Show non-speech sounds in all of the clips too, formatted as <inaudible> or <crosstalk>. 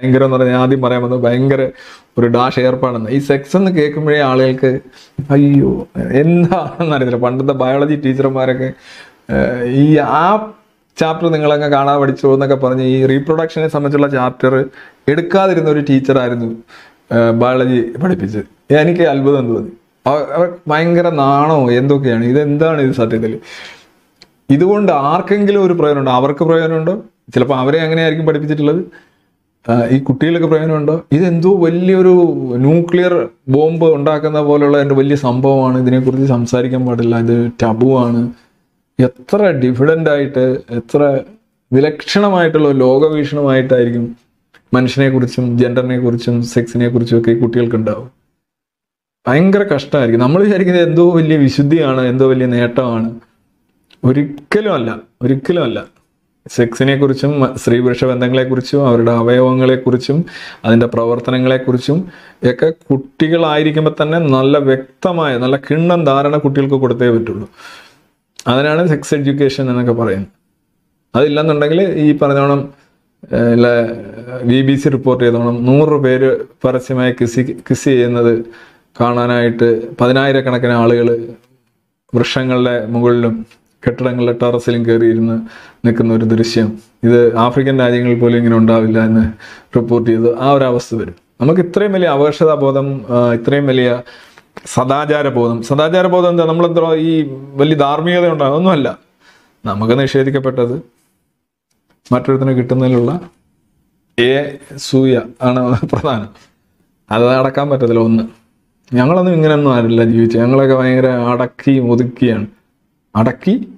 ഭയങ്കര എന്ന് പറഞ്ഞാൽ ആദ്യം പറയാൻ വന്നത് ഭയങ്കര ഒരു ഡാഷ് ഏർപ്പാടെന്ന് ഈ സെക്സ് എന്ന് കേൾക്കുമ്പോഴേ ആളുകൾക്ക് അയ്യോ എന്താണെന്ന് അറിയത്തില്ല. പണ്ടത്തെ ബയോളജി ടീച്ചർമാരൊക്കെ ഈ ആ ചാപ്റ്റർ നിങ്ങളങ്ങ് കാണാൻ പഠിച്ചു എന്നൊക്കെ പറഞ്ഞ് ഈ റീപ്രൊഡക്ഷനെ സംബന്ധിച്ചുള്ള ചാപ്റ്റർ എടുക്കാതിരുന്ന ഒരു ടീച്ചറായിരുന്നു ബയോളജി പഠിപ്പിച്ചത്. എനിക്ക് അത്ഭുതം തോന്നി. ഭയങ്കര നാണോ എന്തൊക്കെയാണ്? ഇതെന്താണ് ഇത് സത്യത്തിൽ ഇതുകൊണ്ട് ആർക്കെങ്കിലും ഒരു പ്രയോജനമുണ്ടോ? അവർക്ക് പ്രയോജനമുണ്ടോ? ചിലപ്പോൾ അവരെ അങ്ങനെയായിരിക്കും പഠിപ്പിച്ചിട്ടുള്ളത്. ഈ കുട്ടികൾക്ക് പ്രയോജനമുണ്ടോ? ഇതെന്തോ വലിയൊരു ന്യൂക്ലിയർ ബോംബ് ഉണ്ടാക്കുന്ന പോലെയുള്ള എന്റെ വലിയ സംഭവമാണ്. ഇതിനെക്കുറിച്ച് സംസാരിക്കാൻ പാടില്ല. ഇത് ടബുവാണ്. എത്ര ഡിഫിഡന്റ് ആയിട്ട് എത്ര വിലക്ഷണമായിട്ടുള്ള ലോകവീക്ഷണമായിട്ടായിരിക്കും മനുഷ്യനെ കുറിച്ചും ജെൻഡറിനെ കുറിച്ചും സെക്സിനെ കുറിച്ചും ഒക്കെ കുട്ടികൾക്ക് ഉണ്ടാവും ഭയങ്കര കഷ്ടമായിരിക്കും. നമ്മൾ വിചാരിക്കുന്നത് എന്തോ വലിയ വിശുദ്ധിയാണ് എന്തോ വലിയ നേട്ടമാണ്. ഒരിക്കലും അല്ല. ഒരിക്കലും അല്ല. സെക്സിനെ കുറിച്ചും സ്ത്രീ പുരുഷ ബന്ധങ്ങളെക്കുറിച്ചും അവരുടെ അവയവങ്ങളെക്കുറിച്ചും അതിന്റെ പ്രവർത്തനങ്ങളെക്കുറിച്ചും ഒക്കെ കുട്ടികളായിരിക്കുമ്പോൾ തന്നെ നല്ല വ്യക്തമായ നല്ല കിണ്ണം ധാരണ കുട്ടികൾക്ക് കൊടുത്തേ പറ്റുള്ളൂ. അതിനാണ് സെക്സ് എഡ്യൂക്കേഷൻ എന്നൊക്കെ പറയുന്നത്. അതില്ലെന്നുണ്ടെങ്കിൽ ഈ പറഞ്ഞോണം ബി ബി സി റിപ്പോർട്ട് ചെയ്തോണം നൂറ് പേര് പരസ്യമായി കിസി കിസ് ചെയ്യുന്നത് കാണാനായിട്ട് പതിനായിരക്കണക്കിന് ആളുകൾ വൃക്ഷങ്ങളുടെ മുകളിലും കെട്ടിടങ്ങളുടെ ടെറസിലും കയറിയിരുന്ന് നിൽക്കുന്ന ഒരു ദൃശ്യം. ഇത് ആഫ്രിക്കൻ രാജ്യങ്ങളിൽ പോലും ഇങ്ങനെ ഉണ്ടാവില്ല എന്ന് റിപ്പോർട്ട് ചെയ്തു ആ ഒരു അവസ്ഥ വരും. നമുക്ക് ഇത്രയും വലിയ അവകാശതാബോധം ബോധം ഇത്രയും വലിയ സദാചാര ബോധം സദാചാര ബോധം എന്താ? നമ്മളെന്തോ ഈ വലിയ ധാർമ്മികത ഉണ്ടാകും ഒന്നുമല്ല നമുക്ക് നിഷേധിക്കപ്പെട്ടത് മറ്റൊരുത്തിന് കിട്ടുന്നതിലുള്ള ഏ സൂയ ആണ് പ്രധാനം. അത് അടക്കാൻ പറ്റത്തില്ല ഒന്ന്. ഞങ്ങളൊന്നും ഇങ്ങനെയൊന്നും ആരില്ല ജീവിച്ചത് ഞങ്ങളൊക്കെ ഭയങ്കര അടക്കി ഒതുക്കിയാണ്. അടക്കി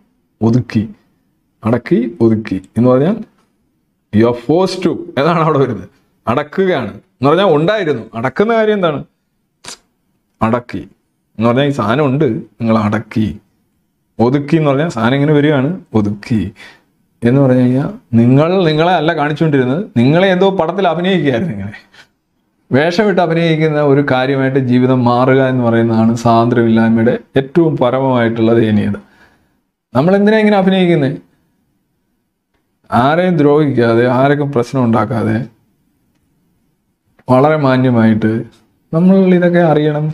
ഒതുക്കി അടക്കി ഒതുക്കി എന്ന് പറഞ്ഞാൽ യു ആർ ഫോഴ്സ് ടു എന്നാണ് അവിടെ വരുന്നത്. അടക്കുകയാണ്. എന്ന് പറഞ്ഞാൽ ഉണ്ടായിരുന്നു. അടക്കുന്ന കാര്യം എന്താണ്? അടക്കി. എന്ന് പറഞ്ഞാൽ ഈ സാധനം ഉണ്ട്. നിങ്ങൾ അടക്കി. ഒതുക്കി എന്ന് പറഞ്ഞാൽ സാധനം ഇങ്ങനെ വരികയാണ്. ഒതുക്കി. എന്ന് പറഞ്ഞു കഴിഞ്ഞാൽ നിങ്ങൾ നിങ്ങളെ അല്ല കാണിച്ചുകൊണ്ടിരുന്നത്. നിങ്ങളെ എന്തോ പടത്തിൽ അഭിനയിക്കുകയായിരുന്നു നിങ്ങളെ വേഷമിട്ട് അഭിനയിക്കുന്ന ഒരു കാര്യമായിട്ട് ജീവിതം മാറുക എന്ന് പറയുന്നതാണ് സ്വാതന്ത്ര്യമില്ലായ്മയുടെ ഏറ്റവും പരമമായിട്ടുള്ള ദയനീയത നമ്മൾ എന്തിനാ ഇങ്ങനെ അഭിനയിക്കുന്നത് ആരെയും ദ്രോഹിക്കാതെ ആർക്കും പ്രശ്നം ഉണ്ടാക്കാതെ വളരെ മാന്യമായിട്ട് നമ്മൾ ഇതൊക്കെ അറിയണം.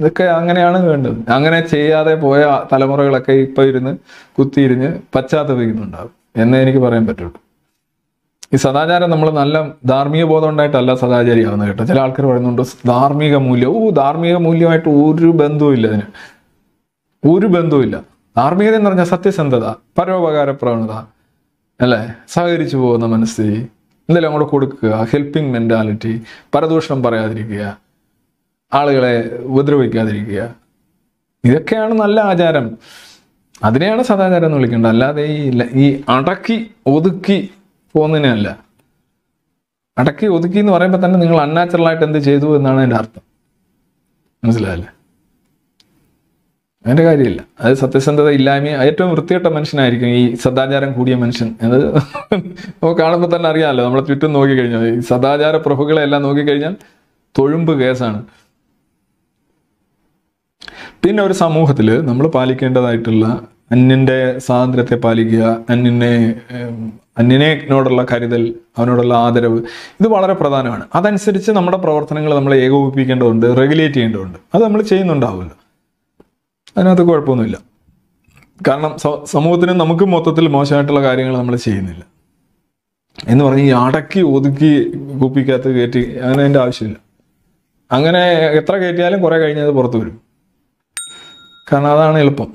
ഇതൊക്കെ അങ്ങനെയാണ് വേണ്ടത്. അങ്ങനെ ചെയ്യാതെ പോയ തലമുറകളൊക്കെ ഇപ്പൊ ഇരുന്ന് കുത്തിയിരുന്ന് പശ്ചാത്തപിക്കുന്നുണ്ടാവും. എന്നേ എനിക്ക് പറയാൻ പറ്റുള്ളൂ. ഈ സദാചാരം നമ്മൾ നല്ല ധാർമ്മിക ബോധം ഉണ്ടായിട്ടല്ല സദാചാരിയാവുന്നത് കേട്ടോ. ചില ആൾക്കാർ പറയുന്നുണ്ട് ധാർമ്മിക മൂല്യം. ഓ ധാർമ്മിക മൂല്യമായിട്ട് ഒരു ബന്ധവും ഇല്ല അതിന് ഒരു ബന്ധവുമില്ല. ധാർമ്മികത എന്ന് പറഞ്ഞാൽ സത്യസന്ധത പരോപകാര പ്രവണത അല്ലേ? സഹകരിച്ചു പോകുന്ന മനസ്ഥിതി എന്തെങ്കിലും അങ്ങോട്ട് കൊടുക്കുക ഹെൽപ്പിംഗ് മെന്റാലിറ്റി പരദൂഷണം പറയാതിരിക്കുക ആളുകളെ ഉപദ്രവിക്കാതിരിക്കുക ഇതൊക്കെയാണ് നല്ല ആചാരം. അതിനെയാണ് സദാചാരം എന്ന് വിളിക്കേണ്ടത്. അല്ലാതെ ഈ ഈ അടക്കി ഒതുക്കി പോകുന്നതിനല്ല അടക്കി ഒതുക്കി എന്ന് പറയുമ്പോൾ തന്നെ നിങ്ങൾ അൺനാച്ചുറൽ ആയിട്ട് എന്ത് ചെയ്തു എന്നാണ് എന്റെ അർത്ഥം. മനസ്സിലായല്ലേ? അതിന്റെ കാര്യമില്ല. അത് സത്യസന്ധത ഇല്ലായ്മ ഏറ്റവും വൃത്തികെട്ട മനുഷ്യനായിരിക്കും ഈ സദാചാരം കൂടിയ മനുഷ്യൻ. അത് <laughs> കാണുമ്പോൾ തന്നെ അറിയാമല്ലോ നമ്മളെ ചുറ്റും നോക്കിക്കഴിഞ്ഞാൽ. ഈ സദാചാര പ്രഭുക്കളെ എല്ലാം നോക്കിക്കഴിഞ്ഞാൽ തൊഴുമ്പ് കേസാണ്. പിന്നെ ഒരു സമൂഹത്തിൽ നമ്മൾ പാലിക്കേണ്ടതായിട്ടുള്ള അന്യന്റെ സ്വാതന്ത്ര്യത്തെ പാലിക്കുക അന്യനെ അന്യനോടുള്ള കരുതൽ അവനോടുള്ള ആദരവ് ഇത് വളരെ പ്രധാനമാണ്. അതനുസരിച്ച് നമ്മുടെ പ്രവർത്തനങ്ങൾ നമ്മൾ ഏകോപിപ്പിക്കേണ്ടതുണ്ട് റെഗുലേറ്റ് ചെയ്യേണ്ടതുണ്ട്. അത് നമ്മൾ ചെയ്യുന്നുണ്ടാവില്ല അതിനകത്ത് കുഴപ്പമൊന്നുമില്ല. കാരണം സമൂഹത്തിന് നമുക്ക് മൊത്തത്തിൽ മോശമായിട്ടുള്ള കാര്യങ്ങൾ നമ്മൾ ചെയ്യുന്നില്ല. എന്ന് പറഞ്ഞ് ഈ അടക്കി ഒതുക്കി കുപ്പിക്കകത്ത് കയറ്റി അങ്ങനെ അതിന്റെ ആവശ്യമില്ല. അങ്ങനെ എത്ര കയറ്റിയാലും കുറെ കഴിഞ്ഞത് പുറത്തു വരും. കാരണം അതാണ് എളുപ്പം.